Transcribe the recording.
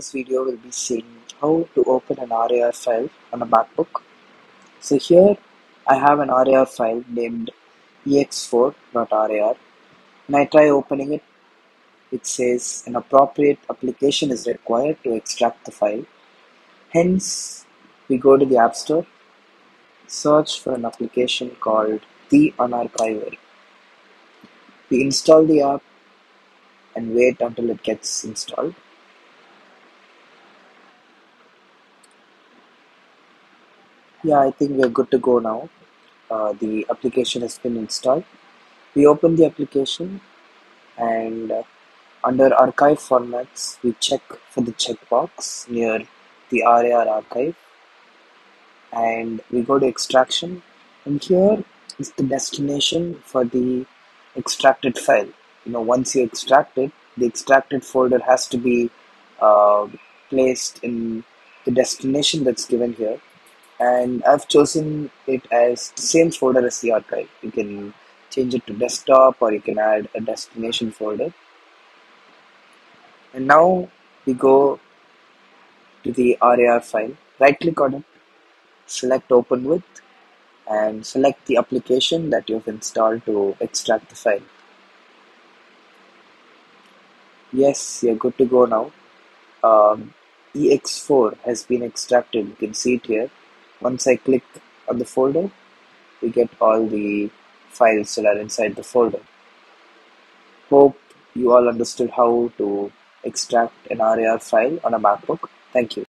this video we'll be seeing how to open an RAR file on a MacBook. So here I have an RAR file named ex4.rar. When I try opening it, it says an appropriate application is required to extract the file. Hence, we go to the App Store, search for an application called The Unarchiver. We install the app and wait until it gets installed. Yeah, I think we're good to go now. Uh, the application has been installed. We open the application and uh, under archive formats, we check for the checkbox near the RAR archive and we go to extraction and here is the destination for the extracted file. You know, once you extract it, the extracted folder has to be uh, placed in the destination that's given here and I've chosen it as same folder as the archive. You can change it to desktop or you can add a destination folder. And now we go to the RAR file, right click on it, select open with and select the application that you've installed to extract the file. Yes, you're good to go now. Um, ex4 has been extracted, you can see it here once I click on the folder, we get all the files that are inside the folder. Hope you all understood how to extract an RAR file on a MacBook. Thank you.